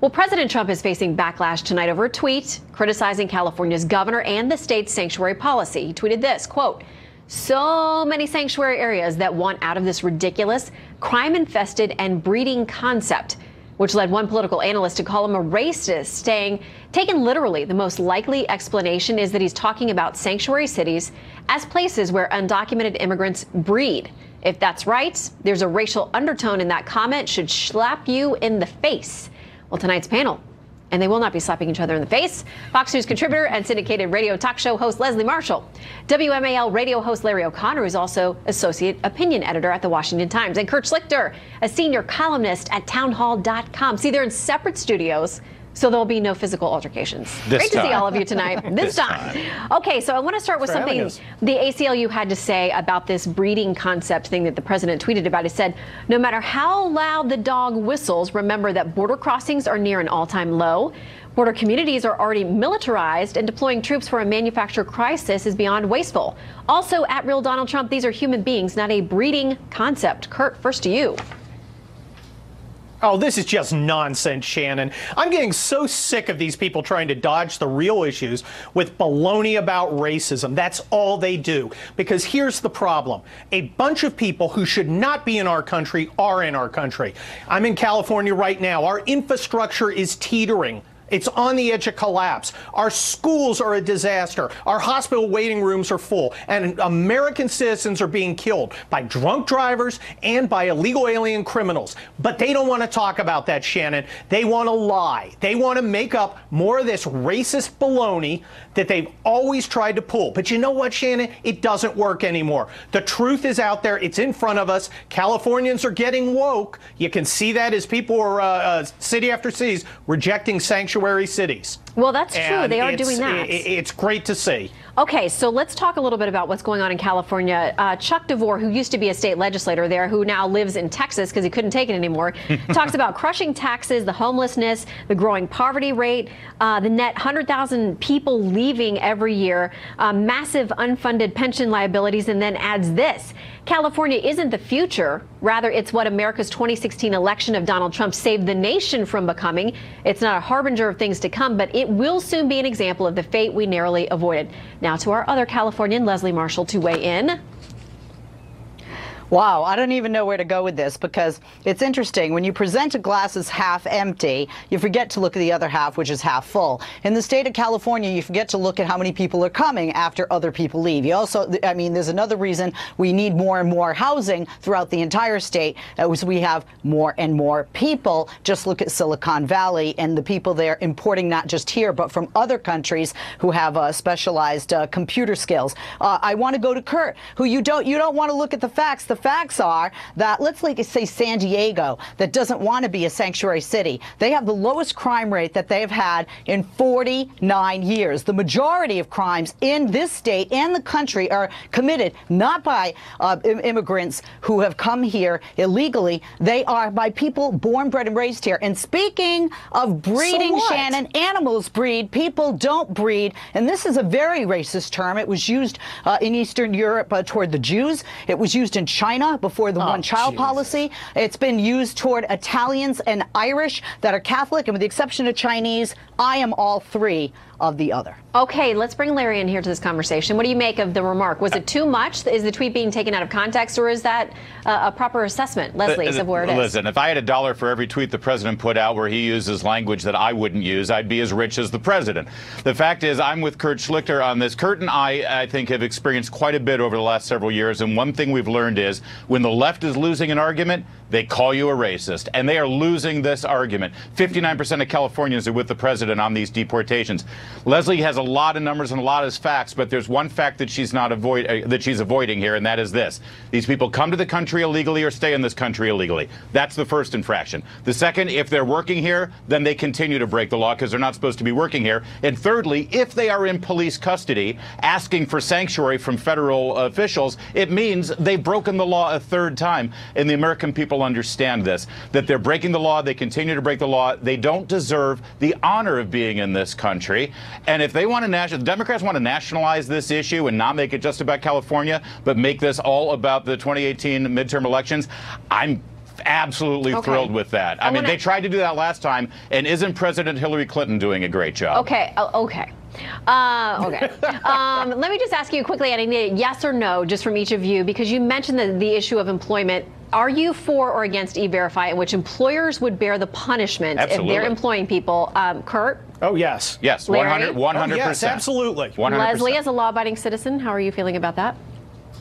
Well, President Trump is facing backlash tonight over a tweet criticizing California's governor and the state's sanctuary policy. He tweeted this, quote, so many sanctuary areas that want out of this ridiculous, crime infested, and breeding concept, which led one political analyst to call him a racist, saying, taken literally, the most likely explanation is that he's talking about sanctuary cities as places where undocumented immigrants breed. If that's right, there's a racial undertone in that comment, should slap you in the face. Well, tonight's panel, and they will not be slapping each other in the face. Fox News contributor and syndicated radio talk show host Leslie Marshall, WMAL radio host Larry O'Connor, who's also associate opinion editor at the Washington Times, and Kurt Schlichter, a senior columnist at townhall.com. See, they're in separate studios. So there'll be no physical altercations. This Great to see all of you tonight. This, This time. time. Okay, so I want to start with something the ACLU had to say about this breeding concept thing that the president tweeted about. He said, no matter how loud the dog whistles, remember that border crossings are near an all time low. Border communities are already militarized, and deploying troops for a manufactured crisis is beyond wasteful. Also, at Real Donald Trump, these are human beings, not a breeding concept. Kurt, first to you. Oh, this is just nonsense, Shannon. I'm getting so sick of these people trying to dodge the real issues with baloney about racism. That's all they do. Because here's the problem a bunch of people who should not be in our country are in our country. I'm in California right now. Our infrastructure is teetering. It's on the edge of collapse. Our schools are a disaster. Our hospital waiting rooms are full. And American citizens are being killed by drunk drivers and by illegal alien criminals. But they don't want to talk about that, Shannon. They want to lie. They want to make up more of this racist baloney that they've always tried to pull. But you know what, Shannon? It doesn't work anymore. The truth is out there. It's in front of us. Californians are getting woke. You can see that as people are, uh, uh, city after cities, rejecting sanctuary cities. Well, that's true. They are doing that. it's great to see. Okay, so let's talk a little bit about what's going on in California. Uh, Chuck DeVore, who used to be a state legislator there, who now lives in Texas because he couldn't take it anymore, talks about crushing taxes, the homelessness, the growing poverty rate, uh, the net 100,000 people leaving every year, uh, massive unfunded pension liabilities, and then adds this. California isn't the future. Rather, it's what America's 2016 election of Donald Trump saved the nation from becoming. It's not a harbinger of things to come, but it will soon be an example of the fate we narrowly avoided. Now to our other Californian, Leslie Marshall, to weigh in. Wow, I don't even know where to go with this because it's interesting. When you present a glass as half empty, you forget to look at the other half, which is half full. In the state of California, you forget to look at how many people are coming after other people leave. You also, I mean, there's another reason we need more and more housing throughout the entire state, uh, is we have more and more people. Just look at Silicon Valley and the people there importing not just here, but from other countries who have uh, specialized uh, computer skills. Uh, I want to go to Kurt, who you don't, you don't want to look at the facts. The facts are that let's like say San Diego that doesn't want to be a sanctuary city. They have the lowest crime rate that they've had in 49 years. The majority of crimes in this state and the country are committed not by uh, immigrants who have come here illegally. They are by people born, bred, and raised here. And speaking of breeding, what? Shannon, animals breed, people don't breed. And this is a very racist term. It was used uh, in Eastern Europe uh, toward the Jews. It was used in China before the Oh, one child Jesus. policy. It's been used toward Italians and Irish that are Catholic. And with the exception of Chinese, I am all three of the other. Okay, let's bring Larry in here to this conversation. What do you make of the remark? Was it too much? Is the tweet being taken out of context, or is that uh, a proper assessment, Leslie, Uh, of where it is? Listen, if I had a dollar for every tweet the president put out where he uses language that I wouldn't use, I'd be as rich as the president. The fact is, I'm with Kurt Schlichter on this. Kurt and I, I think, have experienced quite a bit over the last several years, and one thing we've learned is when the left is losing an argument, they call you a racist, and they are losing this argument. 59% of Californians are with the president on these deportations. Leslie has a lot of numbers and a lot of facts, but there's one fact that she's not avoid uh, that she's avoiding here, and that is this: these people come to the country illegally or stay in this country illegally. That's the first infraction. The second, if they're working here, then they continue to break the law because they're not supposed to be working here. And thirdly, if they are in police custody asking for sanctuary from federal officials, it means they've broken the law a third time. And the American people understand this that they're breaking the law, they continue to break the law, they don't deserve the honor of being in this country. And if they want to national, the Democrats want to nationalize this issue and not make it just about California, but make this all about the 2018 midterm elections, I'm absolutely Okay. thrilled with that. I, I mean, wanna- they tried to do that last time, and isn't President Hillary Clinton doing a great job? Okay. Oh, okay. Uh, okay. um, let me just ask you quickly, and I need a yes or no just from each of you, because you mentioned the, the issue of employment. Are you for or against E-Verify, in which employers would bear the punishment if they're employing people? Um, Kurt, Oh, yes. Yes, Larry? 100 Oh, yes, 100%. absolutely. 100%. Leslie, as a law-abiding citizen, how are you feeling about that?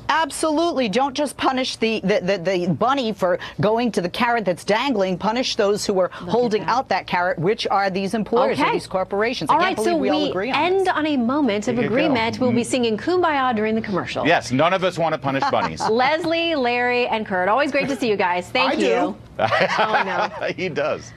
Absolutely. Don't just punish the, the, the, the bunny for going to the carrot that's dangling. Punish those who are holding that. out that carrot, which are these employers or Okay. these corporations. All I can't right, believe so we, all we agree on end this. on a moment of There you go. Mm-hmm. agreement. We'll be singing Kumbaya during the commercial. Yes, none of us want to punish bunnies. Leslie, Larry, and Kurt. Always great to see you guys. Thank I you. do. oh no. he does.